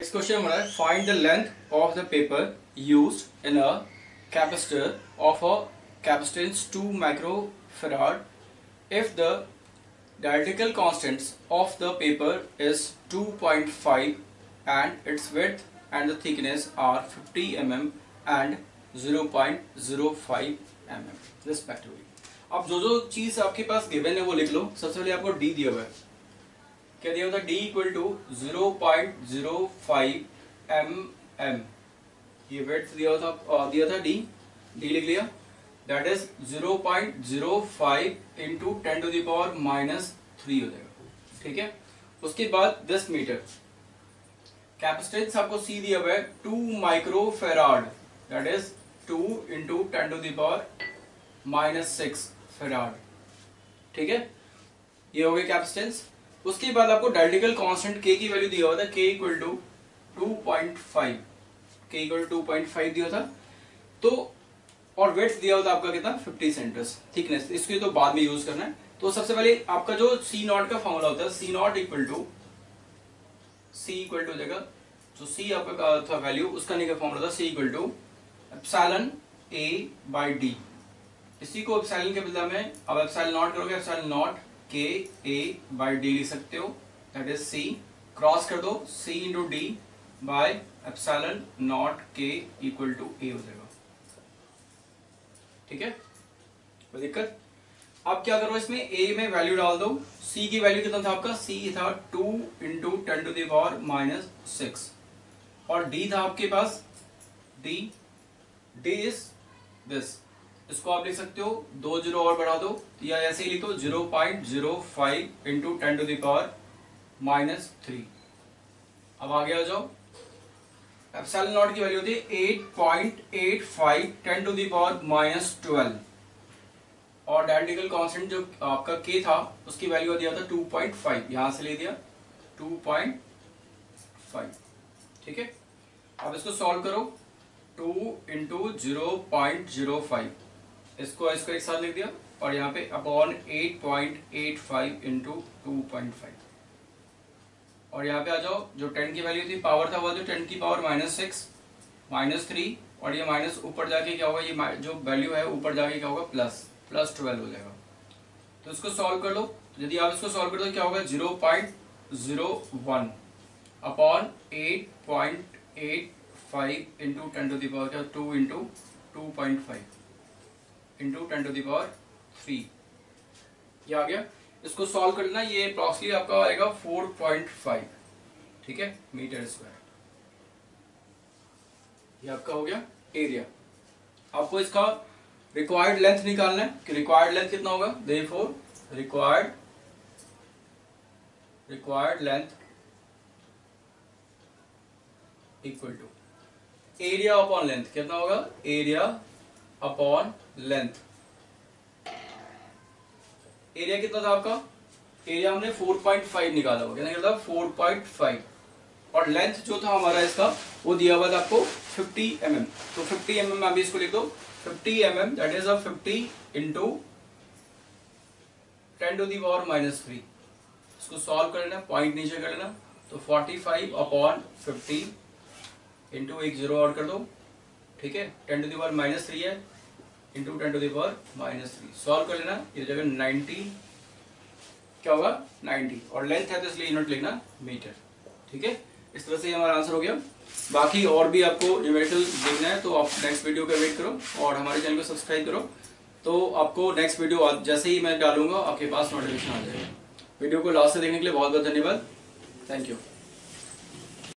Next question हमारा है find the length of the paper use in a capacitor of a capacitance two micro farad if the dielectric constants of the paper is 2.5 and it's with and the thickness are 50 mm and 0.05 point respectively अब जो जो चीज़ आपके पास given है वो लिख लो। सबसे पहले आपको डी दिया हुआ है। क्या दिया होता है D equal to zero point zero five M M ये वेट दिया था दिया था डी डी लिख लिया। That is zero point zero five into ten to the power minus three हो जाएगा। ठीक है? उसके बाद दस मीटर कैपेसिटेंस आपको सी दिया हुआ है two micro farad that is two into ten to the power minus six farad ठीक है? ये हो गया कैपेसिटेंस उसके बाद आपको डायल्टिकल कांस्टेंट के की वैल्यू दिया हुआ था K equal to two point five K equal to point five दिया था। तो और वेट दिया होता आपका कितना? फिफ्टी सेंटर्स थिकनेस इसको तो बाद में यूज़ करना है। तो सबसे पहले आपका जो सी नॉट का फॉर्मूला होता है C naught equal to C equal to जगह, जो सी आपका था वैल्यू उसका नहीं का फॉर्मूला था C equal to epsilon A by D इसी को एप्सिलॉन के बदले में, अब एप्सिलॉन नॉट करोगे epsilon naught K A by D लिख सकते हो। दैट इज़ सी क्रॉस कर दो। C into D by epsilon naught K equal to A हो जाएगा। ठीक है? कोई दिक्कत? अब क्या करो इसमें? ए में वैल्यू डाल दो। सी की वैल्यू कितना था आपका? सी था two into ten to the power minus six और डी था आपके पास? डी डी इज़ दिस इसको आप लिख सकते हो, दो ज़ीरो और बढ़ा दो या ऐसे ही लिखो zero point zero five into ten to the power minus three. अब आगे आ जाओ। एप्सिलॉन नॉट की वैल्यू होती है eight point eight five ten to the power minus twelve. और डायटिकल कांस्टेंट जो आपका के था, उसकी वैल्यू दिया था टू पॉइंट फाइव। यहाँ से ले दिया, टू पॉइंट फाइव। ठीक है? अब इसको सॉल्व करो। Two into zero point zero five. इसको इसको एक साथ लिख दिया और यहाँ पे upon eight point eight five into two point five और यहाँ पे आ जाओ, जो टेन की वैल्यू थी पावर था वो जो टेन की power minus six minus three और ये माइनस ऊपर जाके क्या होगा, ये जो वैल्यू है ऊपर जाके क्या होगा प्लस प्लस ट्वेल्व हो जाएगा। तो इसको सॉल्व कर लो। यदि आप इसको सॉल्व कर दो क्या होगा zero point zero one upon eight point eight five into ten to the power क्या two into two point five into ten to the power three ये आ गया। इसको सॉल्व करना, ये अप्रॉक्सली आपका आएगा फोर पॉइंट फाइव ठीक है? मीटर स्क्वायर ये आपका हो गया एरिया आपको इसका रिक्वायर्ड लेंथ निकालना है। कि रिक्वायर्ड लेंथ कितना होगा? Therefore required required length equal to area upon length कितना होगा? एरिया अपॉन लेंथ एरिया कितना था आपका? एरिया हमने 4.5 निकाला हुआ कितना निकाला 4.5 और लेंथ जो था हमारा इसका, वो दिया हुआ था आपको 50 एम mm. तो 50 एम mm अभी इसको लिख दो 50 M M that is a 50 into ten to the power minus three इसको सॉल्व कर लेना पॉइंट नीचे कर लेना तो 45 अपॉन 50 इंटू एक ज़ीरो और कर दो, ठीक है? Ten to the power minus three है into ten to the power minus three solve कर लेना, ये जगह नाइनटी क्या होगा? नाइनटी और लेंथ है तो इसलिए यूनिट लिखना मीटर ठीक है? इस तरह से हमारा आंसर हो गया। बाकी और भी आपको न्यूमेरिकल देखना है तो आप नेक्स्ट वीडियो का वेट करो और हमारे चैनल को सब्सक्राइब करो। तो आपको नेक्स्ट वीडियो जैसे ही मैं डालूँगा, आपके पास नोटिफिकेशन आ जाएगा। वीडियो को लास्ट से देखने के लिए बहुत बहुत धन्यवाद। Thank you